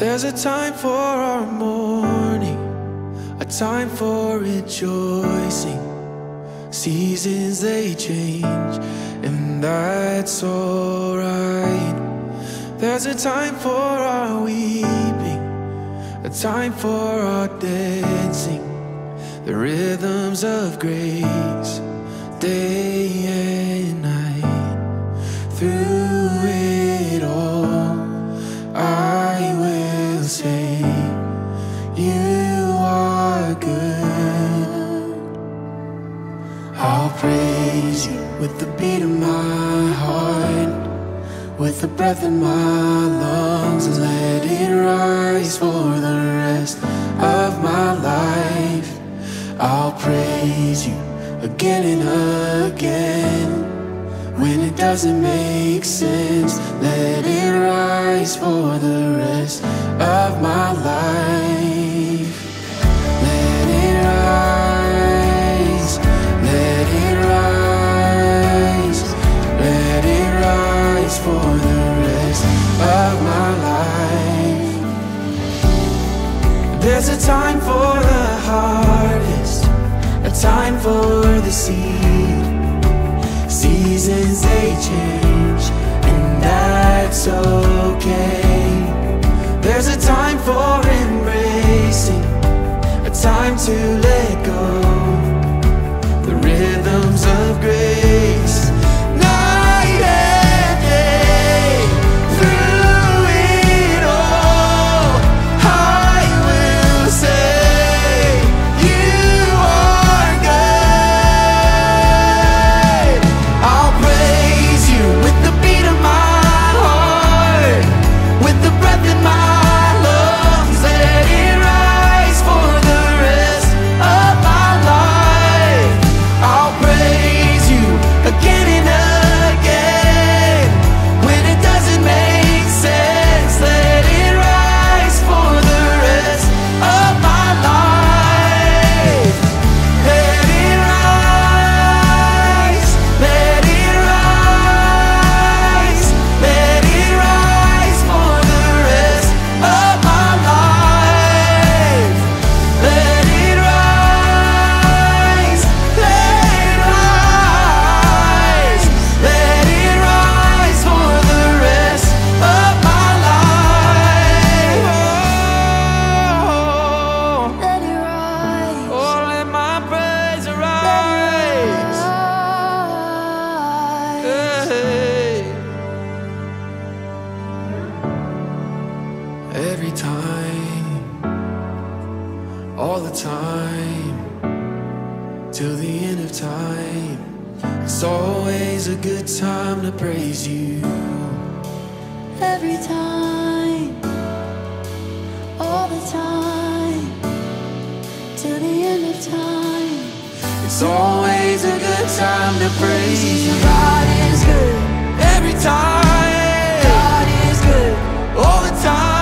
There's a time for our mourning, a time for rejoicing. Seasons they change, and that's alright. There's a time for our weeping, a time for our dancing. The rhythms of grace, day with the beat of my heart, with the breath in my lungs, let it rise for the rest of my life. I'll praise you again and again. When it doesn't make sense, let it rise for the rest of my life. Seed. Seasons they change, and that's okay. There's a time for embracing, a time to let go. The rhythms of grace, name. It's always a good time to praise you. Every time, all the time, till the end of time. It's always a good time to praise you. God is good. Every time, God is good. All the time.